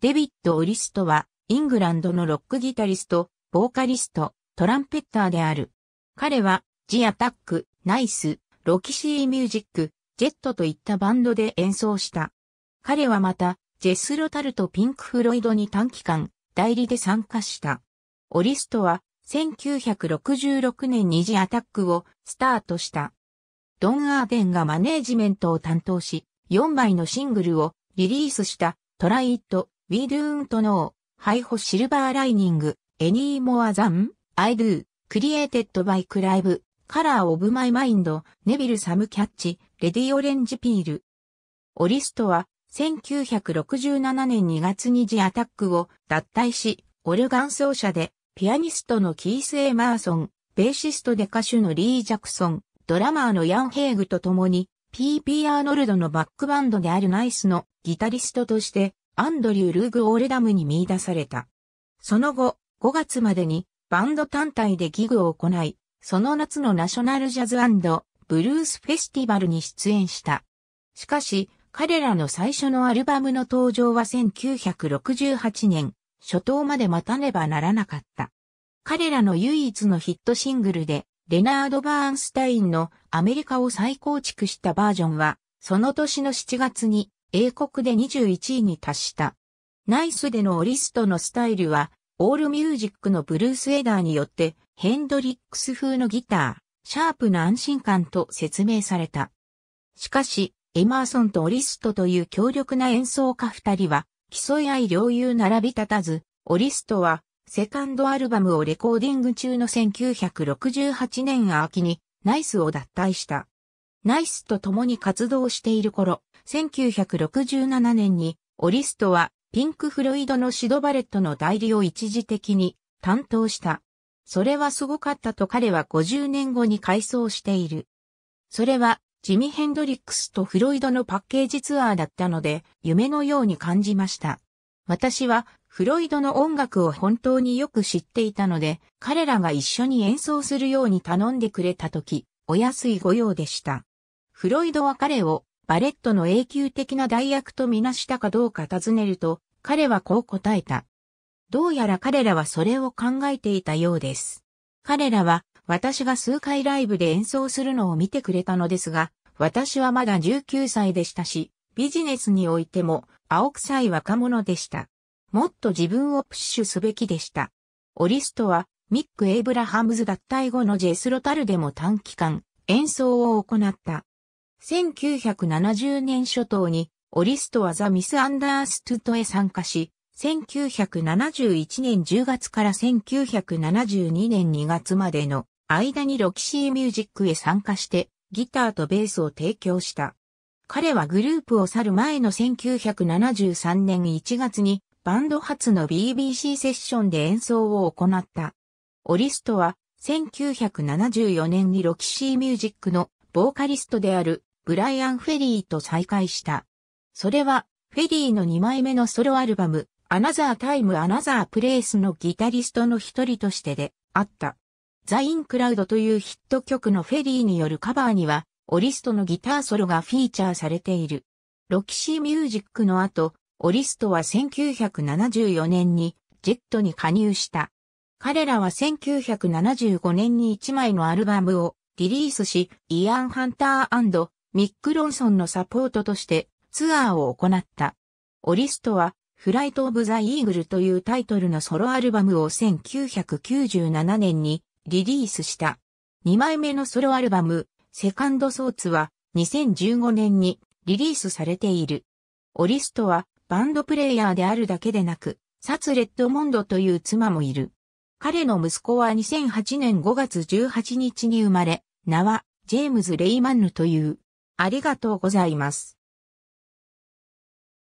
デビッド・オリストは、イングランドのロックギタリスト、ボーカリスト、トランペッターである。彼は、ジ・アタック、ナイス、ロキシー・ミュージック、ジェットといったバンドで演奏した。彼はまた、ジェスロタルとピンク・フロイドに短期間、代理で参加した。オリストは、1966年にジ・アタックをスタートした。ドン・アーデンがマネージメントを担当し、4枚のシングルをリリースしたトライ・イット、We Don't Know, ハイホシルバーライニング、Any More Than, I Do, Created by Clive, Color of My Mind, ネビル・サム・キャッチ、レディ・オレンジ・ピール。オリストは1967年2月にジ・アタックを脱退し、オルガン奏者で、ピアニストのキース・エマーソン、ベーシストで歌手のリー・ジャクソン、ドラマーのヤン・ヘイグと共に、P.P. アーノルドのバックバンドであるナイスのギタリストとしてアンドリュー・ルーグ・オーレダムに見出された。その後、5月までにバンド単体でギグを行い、その夏のナショナルジャズブルースフェスティバルに出演した。しかし、彼らの最初のアルバムの登場は1968年、初頭まで待たねばならなかった。彼らの唯一のヒットシングルで、レナード・バーンスタインのアメリカを再構築したバージョンは、その年の7月に英国で21位に達した。ナイスでのオリストのスタイルは、オールミュージックのブルース・エダーによってヘンドリックス風のギター、シャープな安心感と説明された。しかし、エマーソンとオリストという強力な演奏家二人は、競い合い両友並び立たず、オリストは、セカンドアルバムをレコーディング中の1968年秋に、ナイスを脱退した。ナイスと共に活動している頃、1967年に、オリストはピンク・フロイドのシドバレットの代理を一時的に担当した。それはすごかったと彼は50年後に回想している。それはジミ・ヘンドリックスとフロイドのパッケージツアーだったので夢のように感じました。私はフロイドの音楽を本当によく知っていたので彼らが一緒に演奏するように頼んでくれた時、お安い御用でした。フロイドは彼をバレットの永久的な代役とみなしたかどうか尋ねると、彼はこう答えた。どうやら彼らはそれを考えていたようです。彼らは私が数回ライブで演奏するのを見てくれたのですが、私はまだ19歳でしたし、ビジネスにおいても青臭い若者でした。もっと自分をプッシュすべきでした。オリストはミック・エイブラハムズ脱退後のジェスロタルでも短期間演奏を行った。1970年初頭に、オリストはザ・ミス・アンダーストゥットへ参加し、1971年10月から1972年2月までの間にロキシーミュージックへ参加してギターとベースを提供した。彼はグループを去る前の1973年1月にバンド初の BBC セッションで演奏を行った。オリストは1974年にロキシーミュージックのボーカリストであるブライアン・フェリーと再会した。それは、フェリーの2枚目のソロアルバム、アナザータイム・アナザー・プレイスのギタリストの一人としてであった。ザ・イン・クラウドというヒット曲のフェリーによるカバーには、オリストのギターソロがフィーチャーされている。ロキシーミュージックの後、オリストは1974年にジェットに加入した。彼らは1975年に1枚のアルバムをリリースし、イアン・ハンターミック・ロンソンのサポートとしてツアーを行った。オリストはフライト・オブ・ザ・イーグルというタイトルのソロアルバムを1997年にリリースした。2枚目のソロアルバム、セカンド・ソーツは2015年にリリースされている。オリストはバンドプレイヤーであるだけでなく、サツ・レッドモンドという妻もいる。彼の息子は2008年5月18日に生まれ、名はジェームズ・レイマンヌという。ありがとうございます。